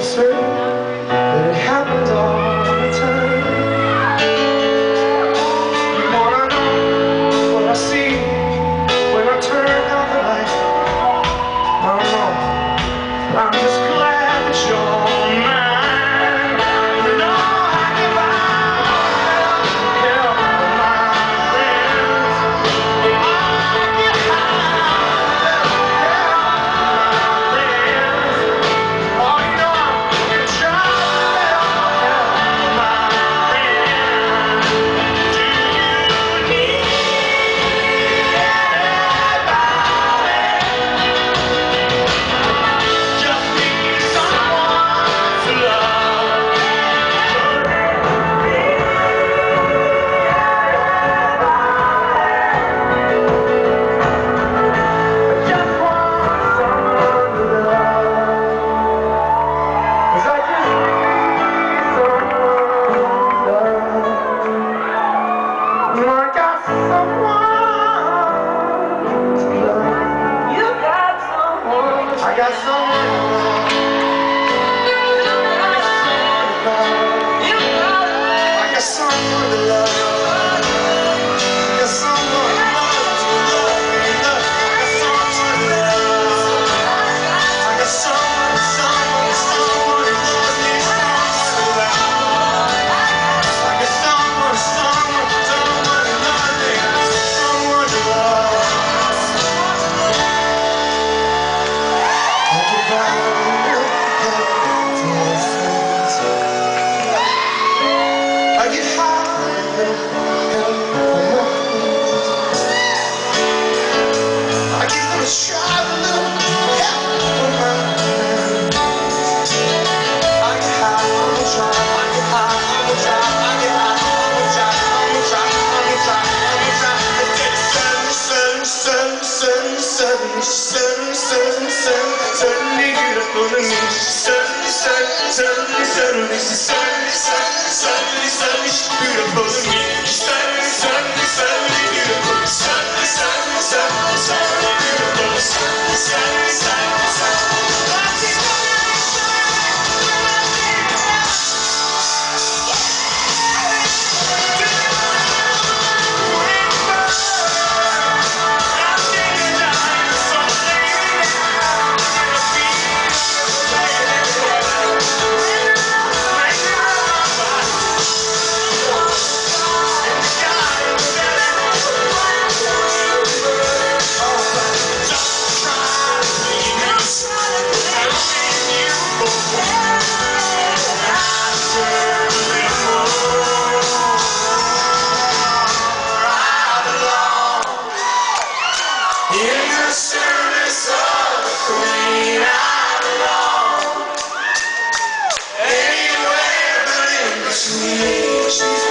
Certain that it happened all. I got someone. Con She's